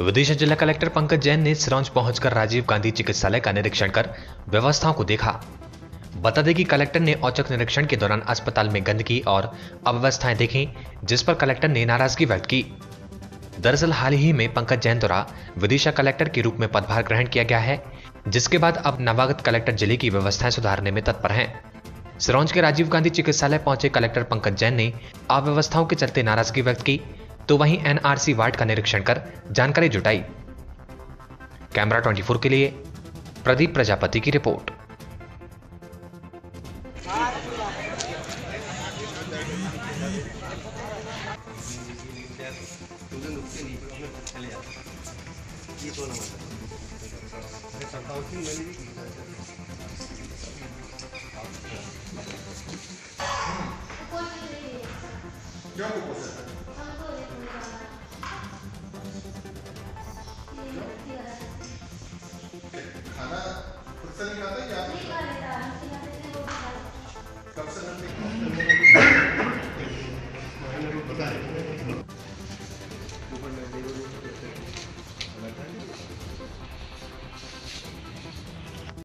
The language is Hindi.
विदिशा जिला कलेक्टर पंकज जैन ने सिरौंज पहुंचकर राजीव गांधी चिकित्सालय का निरीक्षण कर व्यवस्थाओं को देखा। बता दें कि कलेक्टर ने औचक निरीक्षण के दौरान अस्पताल में गंदगी और अव्यवस्थाएँ देखी, जिस पर कलेक्टर ने नाराज़गी व्यक्त की। दरअसल हाल ही में पंकज जैन द्वारा विदिशा कलेक्टर के रूप में पदभार ग्रहण किया गया है, जिसके बाद अब नवागत कलेक्टर ज़िले की व्यवस्थाएँ सुधारने में तत्पर हैं। सिरौंज के राजीव गांधी चिकित्सालय पहुँचे कलेक्टर पंकज जैन ने अव्यवस्थाओं के चलते नाराज़गी व्यक्त की। तो वहीं एनआरसी वार्ड का निरीक्षण कर जानकारी जुटाई। कैमरा 24 के लिए प्रदीप प्रजापति की report. Sering katanya. Sering katanya. Sering katanya. Sering.